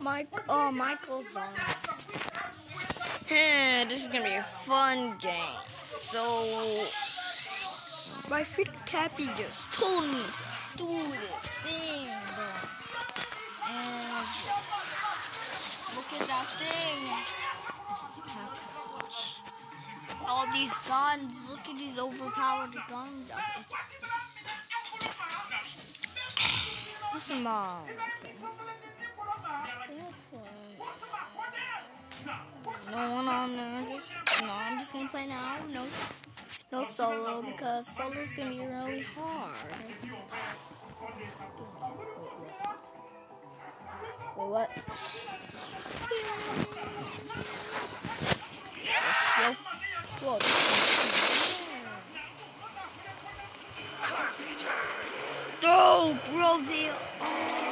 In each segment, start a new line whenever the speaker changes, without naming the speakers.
Mike, oh, Michael's on. Hey, this is gonna be a fun game. So, my freaking Cappy just told me to do this thing, bro. And look at that thing. This is package. All these guns. Look at these overpowered guns. Is mom. No one on there. Just no. I'm just gonna play now. No, no solo because solo's gonna be really hard. Wait, what? Whoa. Oh, bro. Oh.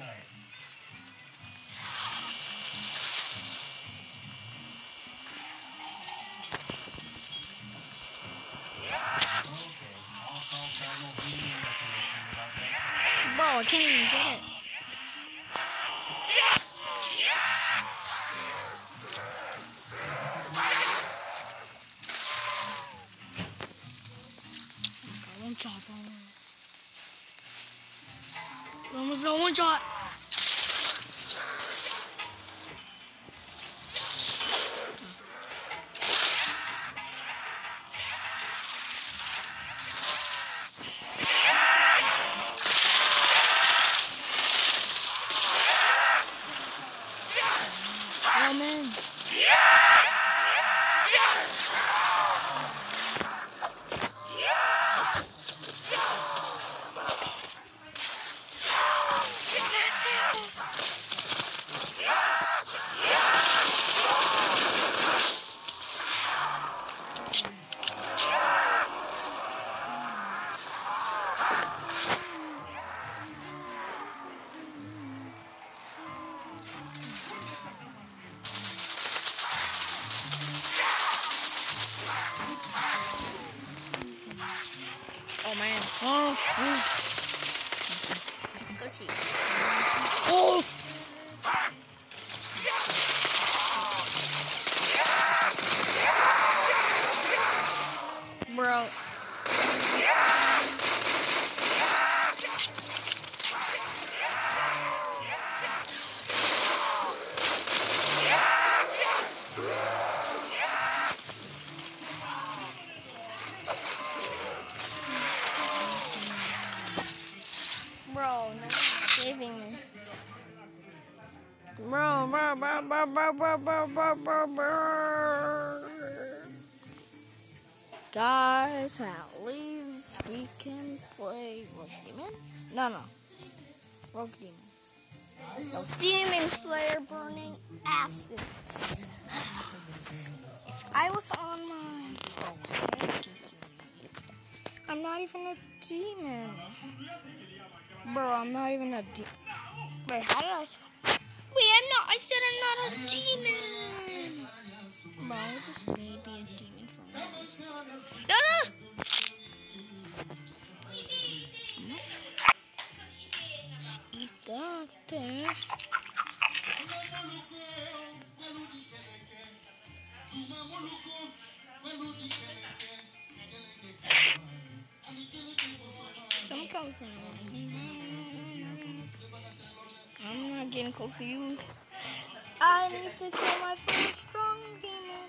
That.
Bro, I can't even get it. Almost Vamos aonde, ó? Coach. Oh! Bro, bro, bro, bro, bro, bro, bro, bro, bro, bro. Guys, at least we can play Rogue Demon? No, no. Rogue Demon. No, Demon Slayer Burning Ashes. If I was on my. I'm not even a demon. Bro, I'm not even a demon. Wait, how did I. Wait, I'm not. I said I'm not a demon. Bro, I just may be a demon for no. No, no! Eat that there. You. I need to kill my first strong demon.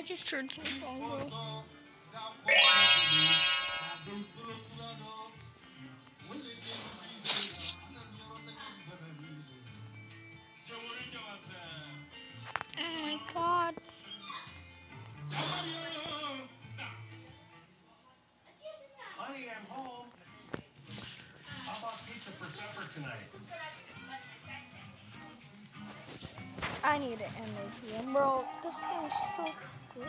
I just some wrong. Oh my god.
Honey, I'm home. How about pizza for supper tonight?
Here, bro. This thing's so